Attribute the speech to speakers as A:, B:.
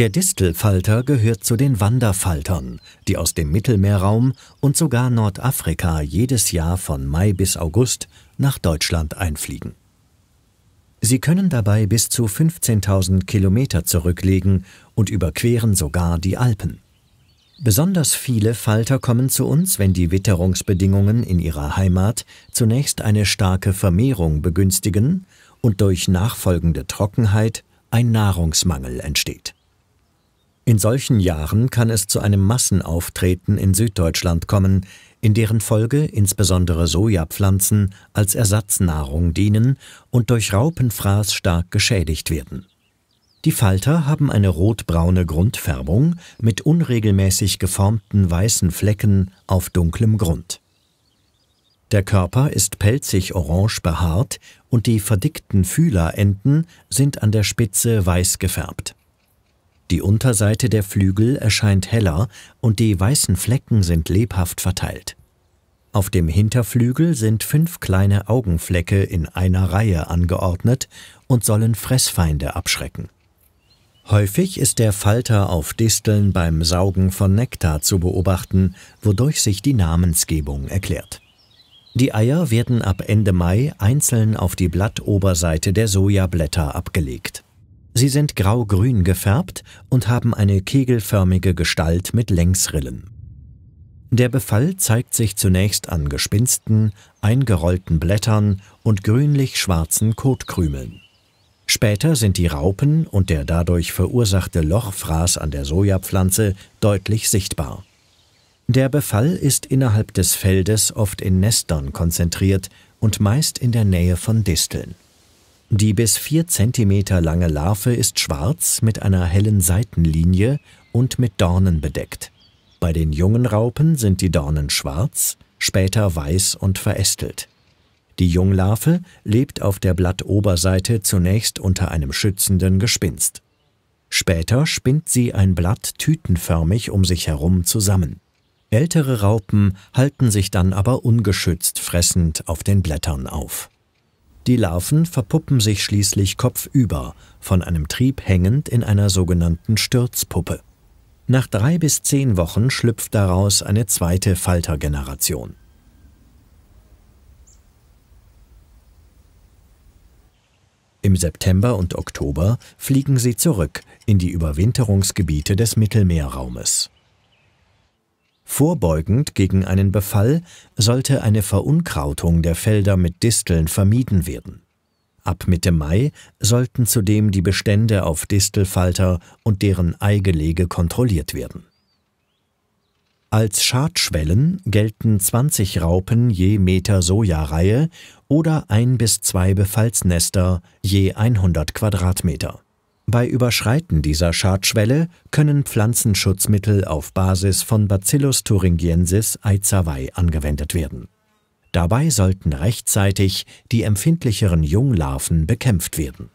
A: Der Distelfalter gehört zu den Wanderfaltern, die aus dem Mittelmeerraum und sogar Nordafrika jedes Jahr von Mai bis August nach Deutschland einfliegen. Sie können dabei bis zu 15.000 Kilometer zurücklegen und überqueren sogar die Alpen. Besonders viele Falter kommen zu uns, wenn die Witterungsbedingungen in ihrer Heimat zunächst eine starke Vermehrung begünstigen und durch nachfolgende Trockenheit ein Nahrungsmangel entsteht. In solchen Jahren kann es zu einem Massenauftreten in Süddeutschland kommen, in deren Folge insbesondere Sojapflanzen als Ersatznahrung dienen und durch Raupenfraß stark geschädigt werden. Die Falter haben eine rotbraune Grundfärbung mit unregelmäßig geformten weißen Flecken auf dunklem Grund. Der Körper ist pelzig orange behaart und die verdickten Fühlerenden sind an der Spitze weiß gefärbt. Die Unterseite der Flügel erscheint heller und die weißen Flecken sind lebhaft verteilt. Auf dem Hinterflügel sind fünf kleine Augenflecke in einer Reihe angeordnet und sollen Fressfeinde abschrecken. Häufig ist der Falter auf Disteln beim Saugen von Nektar zu beobachten, wodurch sich die Namensgebung erklärt. Die Eier werden ab Ende Mai einzeln auf die Blattoberseite der Sojablätter abgelegt. Sie sind grau-grün gefärbt und haben eine kegelförmige Gestalt mit Längsrillen. Der Befall zeigt sich zunächst an gespinsten, eingerollten Blättern und grünlich-schwarzen Kotkrümeln. Später sind die Raupen und der dadurch verursachte Lochfraß an der Sojapflanze deutlich sichtbar. Der Befall ist innerhalb des Feldes oft in Nestern konzentriert und meist in der Nähe von Disteln. Die bis vier Zentimeter lange Larve ist schwarz mit einer hellen Seitenlinie und mit Dornen bedeckt. Bei den jungen Raupen sind die Dornen schwarz, später weiß und verästelt. Die Junglarve lebt auf der Blattoberseite zunächst unter einem schützenden Gespinst. Später spinnt sie ein Blatt tütenförmig um sich herum zusammen. Ältere Raupen halten sich dann aber ungeschützt fressend auf den Blättern auf. Die Larven verpuppen sich schließlich kopfüber, von einem Trieb hängend in einer sogenannten Stürzpuppe. Nach drei bis zehn Wochen schlüpft daraus eine zweite Faltergeneration. Im September und Oktober fliegen sie zurück in die Überwinterungsgebiete des Mittelmeerraumes. Vorbeugend gegen einen Befall sollte eine Verunkrautung der Felder mit Disteln vermieden werden. Ab Mitte Mai sollten zudem die Bestände auf Distelfalter und deren Eigelege kontrolliert werden. Als Schadschwellen gelten 20 Raupen je Meter Sojareihe oder ein bis zwei Befallsnester je 100 Quadratmeter. Bei Überschreiten dieser Schadschwelle können Pflanzenschutzmittel auf Basis von Bacillus thuringiensis Eizerwei angewendet werden. Dabei sollten rechtzeitig die empfindlicheren Junglarven bekämpft werden